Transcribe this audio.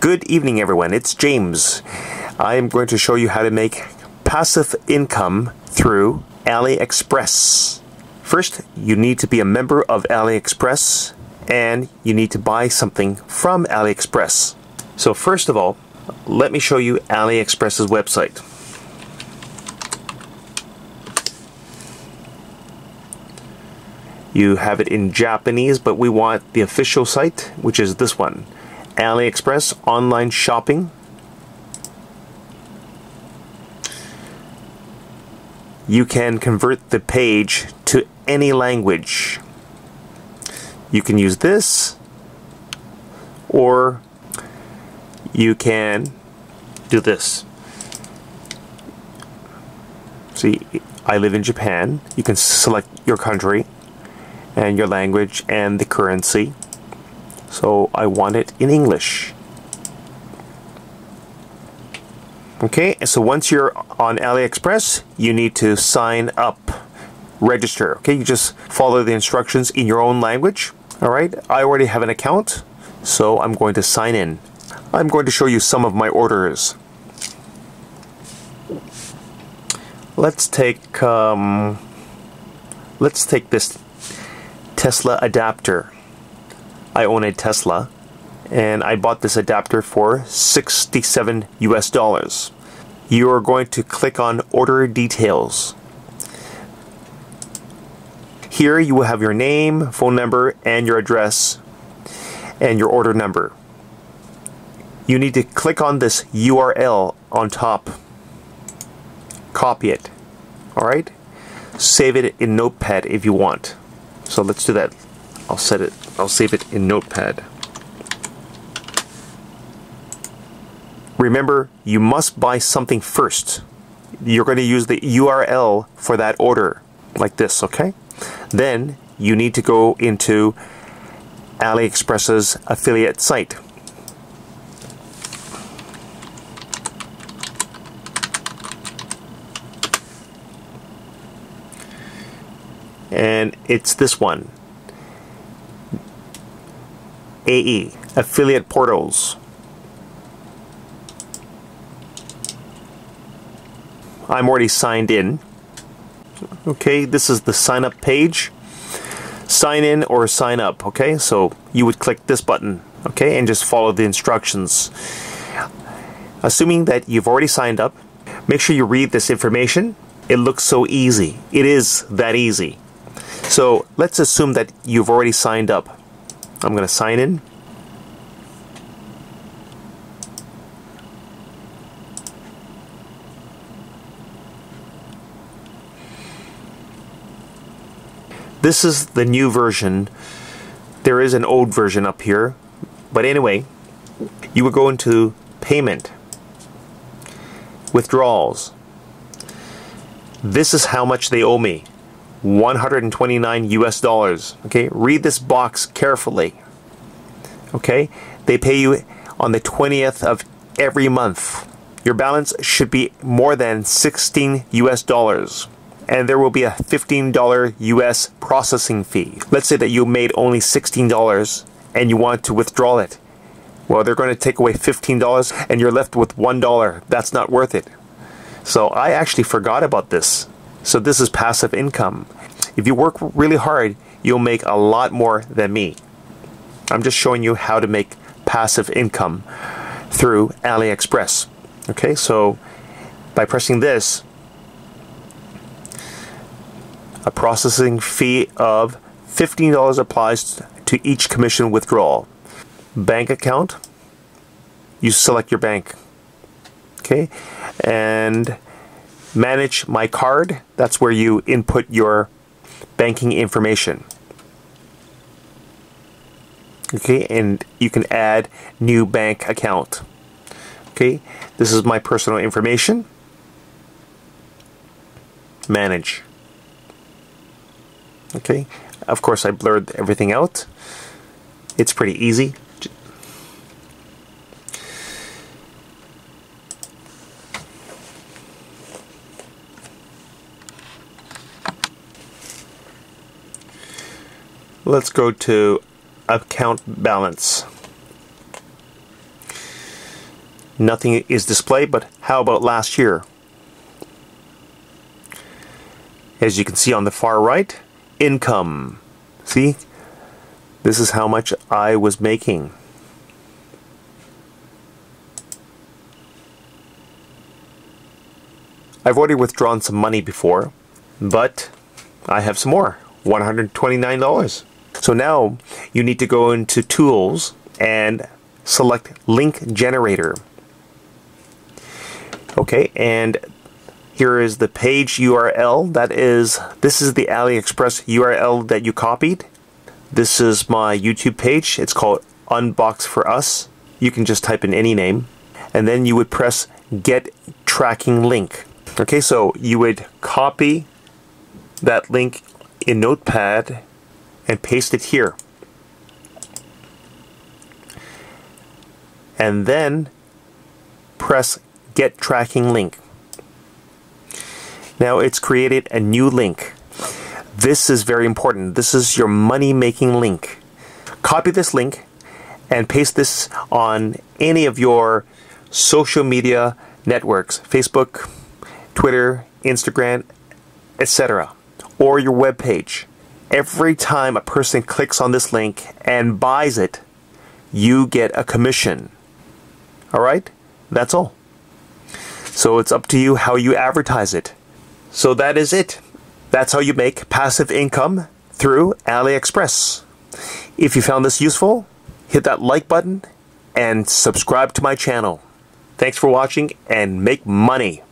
Good evening, everyone. It's James. I am going to show you how to make passive income through AliExpress. First, you need to be a member of AliExpress and you need to buy something from AliExpress. So, first of all, let me show you AliExpress's website. You have it in Japanese, but we want the official site, which is this one AliExpress Online Shopping. You can convert the page to any language. You can use this, or you can do this. See, I live in Japan. You can select your country and your language and the currency. So I want it in English. Okay, so once you're on AliExpress, you need to sign up, register. Okay, you just follow the instructions in your own language. All right, I already have an account, so I'm going to sign in. I'm going to show you some of my orders. Let's take um, let's take this Tesla adapter. I own a Tesla and I bought this adapter for 67 US dollars. You are going to click on order details. Here you will have your name, phone number, and your address and your order number. You need to click on this URL on top. Copy it. Alright? Save it in Notepad if you want. So let's do that. I'll set it, I'll save it in Notepad. Remember, you must buy something first. You're going to use the URL for that order, like this, okay? Then you need to go into AliExpress's affiliate site. And it's this one AE, Affiliate Portals. I'm already signed in. Okay, this is the sign up page. Sign in or sign up, okay? So you would click this button, okay, and just follow the instructions. Assuming that you've already signed up, make sure you read this information. It looks so easy. It is that easy. So let's assume that you've already signed up. I'm going to sign in. This is the new version. There is an old version up here. But anyway, you would go into payment, withdrawals. This is how much they owe me. 129 US dollars. Okay, read this box carefully. Okay, they pay you on the 20th of every month. Your balance should be more than 16 US dollars and there will be a $15 US processing fee. Let's say that you made only $16 and you want to withdraw it. Well, they're going to take away $15 and you're left with $1. That's not worth it. So I actually forgot about this. So this is passive income. If you work really hard, you'll make a lot more than me. I'm just showing you how to make passive income through AliExpress. Okay, so by pressing this, a processing fee of $15 applies to each commission withdrawal. Bank account, you select your bank. Okay, and manage my card, that's where you input your banking information. Okay, and you can add new bank account. Okay, this is my personal information. Manage. Okay, of course I blurred everything out. It's pretty easy. Let's go to account balance. nothing is displayed, but how about last year? As you can see on the far right, income. See, this is how much I was making. I've already withdrawn some money before, but I have some more. $129. So now you need to go into Tools and select Link Generator. Okay, and here is the page URL. That is, this is the AliExpress URL that you copied. This is my YouTube page. It's called Unbox for Us. You can just type in any name. And then you would press Get Tracking Link. Okay, so you would copy that link in Notepad and paste it here. And then press Get Tracking Link. Now it's created a new link. This is very important. This is your money making link. Copy this link and paste this on any of your social media networks Facebook, Twitter, Instagram, etc., or your web page. Every time a person clicks on this link and buys it, you get a commission. All right? That's all. So it's up to you how you advertise it. So that is it. That's how you make passive income through AliExpress. If you found this useful, hit that like button and subscribe to my channel. Thanks for watching and make money.